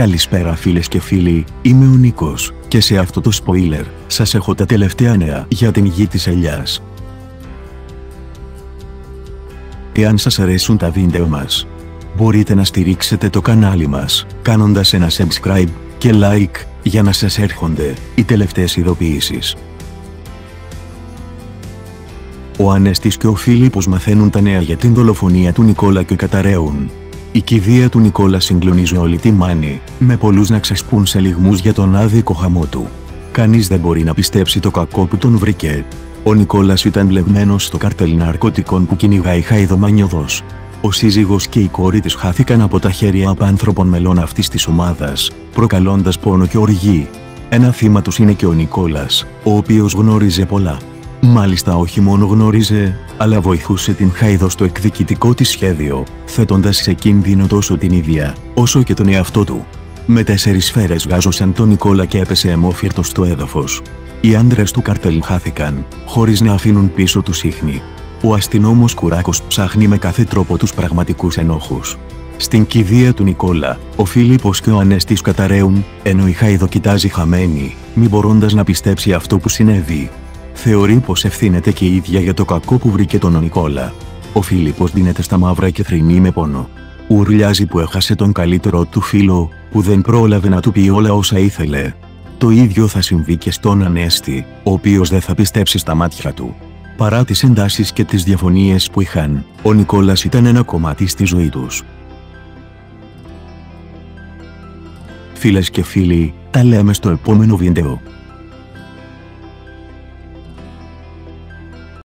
Καλησπέρα φίλες και φίλοι, είμαι ο Νίκος, και σε αυτό το spoiler, σας έχω τα τελευταία νέα για την γη της ελιάς. Εάν σας αρέσουν τα βίντεο μας, μπορείτε να στηρίξετε το κανάλι μας, κάνοντας ένα subscribe και like, για να σας έρχονται οι τελευταίες ειδοποιήσεις. Ο Ανέστης και ο Φίλιππος μαθαίνουν τα νέα για την δολοφονία του Νικόλα και καταραίουν. Η κηδεία του Νικόλα συγκλονίζει όλη τη μάνη, με πολλούς να ξεσπούν σε λιγμούς για τον άδικο χαμό του. Κανείς δεν μπορεί να πιστέψει το κακό που τον βρήκε. Ο Νικόλας ήταν βλεγμένος στο καρτέλ ναρκωτικών που κυνηγάει χαϊδομανιωδός. Ο σύζυγος και η κόρη της χάθηκαν από τα χέρια απάνθρωπων μελών αυτής της ομάδας, προκαλώντας πόνο και οργή. Ένα θύμα τους είναι και ο Νικόλας, ο οποίος γνώριζε πολλά. Μάλιστα όχι μόνο γνώριζε, αλλά βοηθούσε την Χάιδο στο εκδικητικό της σχέδιο, θέτοντας σε κίνδυνο τόσο την ίδια, όσο και τον εαυτό του. Με τέσσερις σφαίρες γάζωσαν τον Νικόλα και έπεσε αιμόφυρτο στο έδαφος. Οι άντρες του καρτέλ χάθηκαν, χωρίς να αφήνουν πίσω τους ίχνη. Ο αστυνόμος Κουράκος ψάχνει με κάθε τρόπο τους πραγματικούς ενόχους. Στην κηδεία του Νικόλα, ο Φίλιππος και ο Ανέστης καταραίουν, ενώ η Χάιδο κοιτάζει χαμένη, μη μπορώντας να πιστέψει αυτό που συνέβη. Θεωρεί πως ευθύνεται και η ίδια για το κακό που βρήκε τον Νικόλα. Ο Φίλιππος δίνεται στα μαύρα και θρυνεί με πόνο. Ουρλιάζει που έχασε τον καλύτερο του φίλο, που δεν πρόλαβε να του πει όλα όσα ήθελε. Το ίδιο θα συμβεί και στον Ανέστη, ο οποίος δεν θα πιστέψει στα μάτια του. Παρά τις εντάσεις και τις διαφωνίες που είχαν, ο Νικόλας ήταν ένα κομμάτι στη ζωή τους. Φίλες και φίλοι, τα λέμε στο επόμενο βίντεο.